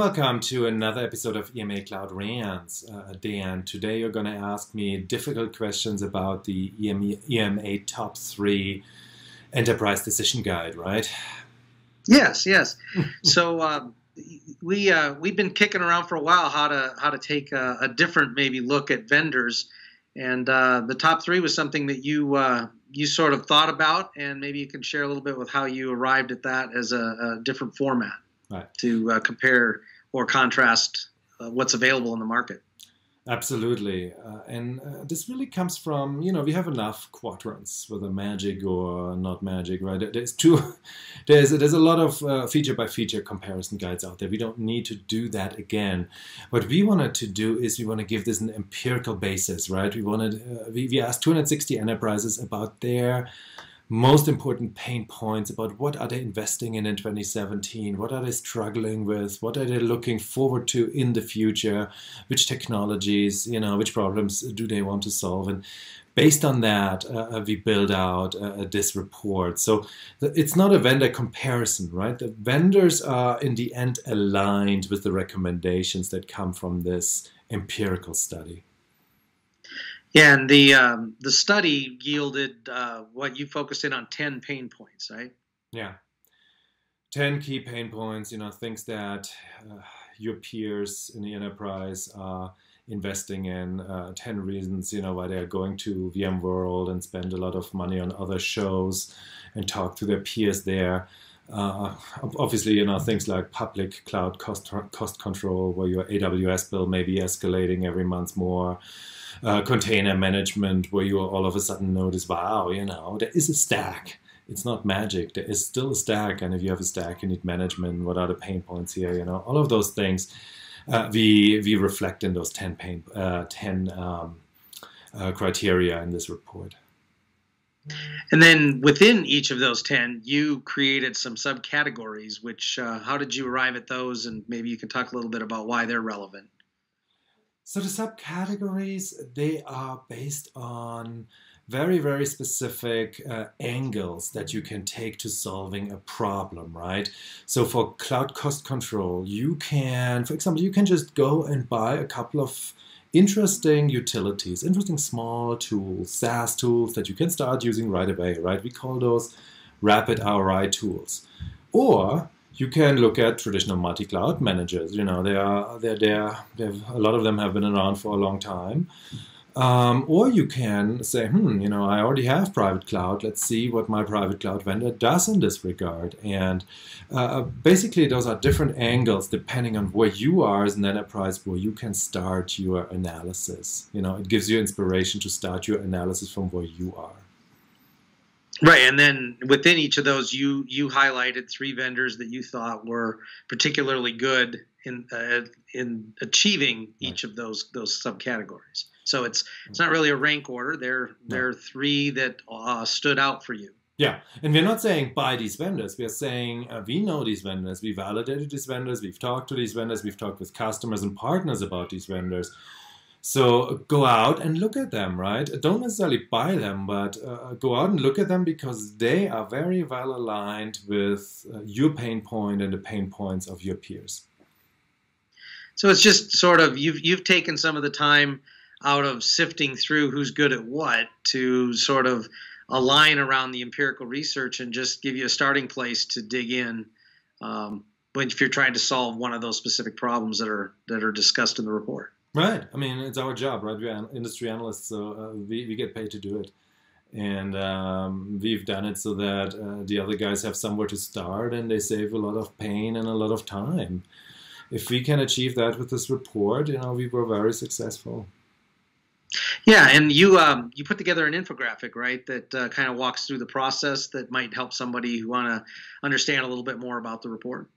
Welcome to another episode of EMA Cloud Rants. Uh, Dan, today you're going to ask me difficult questions about the EMA, EMA Top 3 Enterprise Decision Guide, right? Yes, yes. so um, we uh, we've been kicking around for a while how to how to take a, a different maybe look at vendors, and uh, the top three was something that you uh, you sort of thought about, and maybe you can share a little bit with how you arrived at that as a, a different format right. to uh, compare or contrast uh, what's available in the market. Absolutely, uh, and uh, this really comes from you know we have enough quadrants, whether magic or not magic, right? There's two, there's there's a lot of uh, feature by feature comparison guides out there. We don't need to do that again. What we wanted to do is we want to give this an empirical basis, right? We wanted uh, we, we asked 260 enterprises about their most important pain points about what are they investing in in 2017 what are they struggling with what are they looking forward to in the future which technologies you know which problems do they want to solve? And based on that uh, uh we build out uh, this report. So it's not a vendor comparison right? The vendors are in the end aligned with the recommendations that come from this empirical study yeah, and the um, the study yielded uh, what you focused in on ten pain points, right? Yeah, ten key pain points. You know, things that uh, your peers in the enterprise are investing in. Uh, ten reasons, you know, why they are going to VMworld and spend a lot of money on other shows and talk to their peers there. Uh, obviously, you know things like public cloud cost cost control, where your AWS bill may be escalating every month more uh, container management where you all of a sudden notice, wow, you know, there is a stack. It's not magic. There is still a stack, and if you have a stack, you need management. What are the pain points here? You know, all of those things uh, we we reflect in those ten pain uh, ten um, uh, criteria in this report. And then within each of those 10, you created some subcategories, which, uh, how did you arrive at those? And maybe you can talk a little bit about why they're relevant. So the subcategories, they are based on very, very specific uh, angles that you can take to solving a problem, right? So for cloud cost control, you can, for example, you can just go and buy a couple of interesting utilities, interesting small tools, SaaS tools that you can start using right away, right? We call those rapid ROI tools. Or you can look at traditional multi-cloud managers. You know, they are they're there. A lot of them have been around for a long time. Um, or you can say, hmm, you know, I already have private cloud. Let's see what my private cloud vendor does in this regard. And uh, basically, those are different angles depending on where you are as an enterprise, where you can start your analysis. You know, it gives you inspiration to start your analysis from where you are. Right, and then within each of those, you you highlighted three vendors that you thought were particularly good in uh, in achieving each of those those subcategories. So it's it's not really a rank order. There there are three that uh, stood out for you. Yeah, and we're not saying buy these vendors. We're saying uh, we know these vendors. We validated these vendors. We've talked to these vendors. We've talked with customers and partners about these vendors. So go out and look at them, right? Don't necessarily buy them, but uh, go out and look at them because they are very well aligned with uh, your pain point and the pain points of your peers. So it's just sort of you've you've taken some of the time out of sifting through who's good at what to sort of align around the empirical research and just give you a starting place to dig in um, when if you're trying to solve one of those specific problems that are that are discussed in the report. Right. I mean, it's our job, right? We're industry analysts, so uh, we, we get paid to do it. And um, we've done it so that uh, the other guys have somewhere to start and they save a lot of pain and a lot of time. If we can achieve that with this report, you know, we were very successful. Yeah, and you um, you put together an infographic, right? That uh, kind of walks through the process that might help somebody who want to understand a little bit more about the report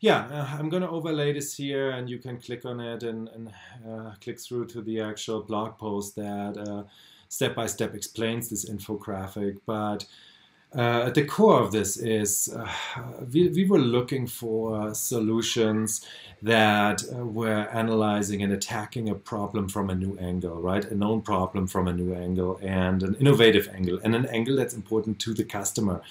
yeah, uh, I'm going to overlay this here and you can click on it and, and uh, click through to the actual blog post that uh, step by step explains this infographic. But uh, at the core of this is uh, we, we were looking for solutions that uh, were analyzing and attacking a problem from a new angle, right? A known problem from a new angle and an innovative angle and an angle that's important to the customer.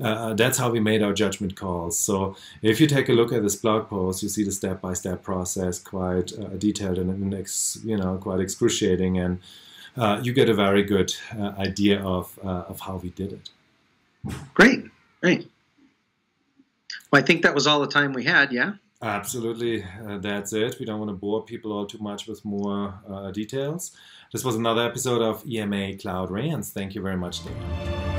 Uh, that's how we made our judgment calls. So if you take a look at this blog post, you see the step-by-step process, quite uh, detailed and, ex, you know quite excruciating, and uh, you get a very good idea of of how we did it. Great, great. Well, I think that was all the time we had. Yeah. Absolutely, uh, that's it. We don't want to bore people all too much with more uh, details. This was another episode of EMA Cloud Rants. Thank you very much, David.